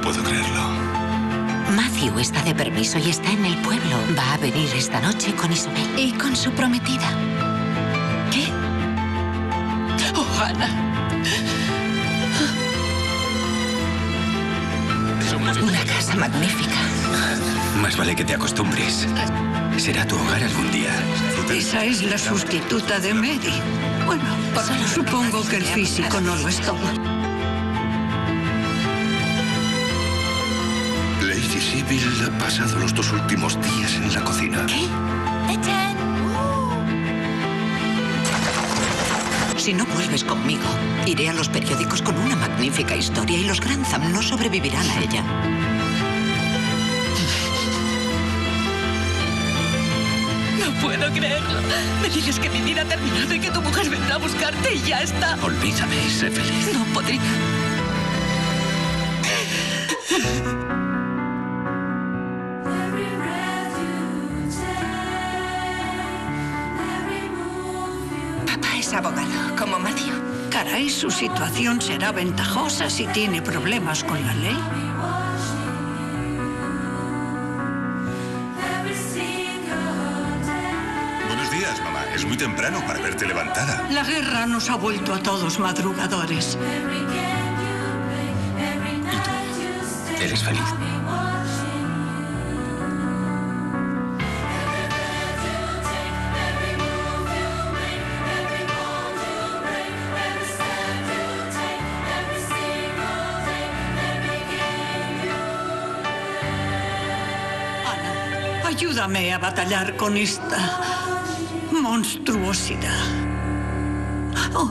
puedo creerlo. Matthew está de permiso y está en el pueblo. Va a venir esta noche con Isabel. Y con su prometida. ¿Qué? Oh, Ana. Una casa magnífica. Más vale que te acostumbres. Será tu hogar algún día. Esa es la sustituta de Mary. Bueno, supongo que el físico no lo es todo. Sybil ha pasado los dos últimos días en la cocina. ¿Qué? Si no vuelves conmigo, iré a los periódicos con una magnífica historia y los Grantham no sobrevivirán a ella. No puedo creerlo. Me dices que mi vida ha terminado y que tu mujer vendrá a buscarte y ya está. Olvídame y sé feliz. No podría. Abogado, como Matthew. Caray, su situación será ventajosa si tiene problemas con la ley. Buenos días, mamá. Es muy temprano para verte levantada. La guerra nos ha vuelto a todos madrugadores. ¿Eres feliz? Ayúdame a batallar con esta monstruosidad. Oh,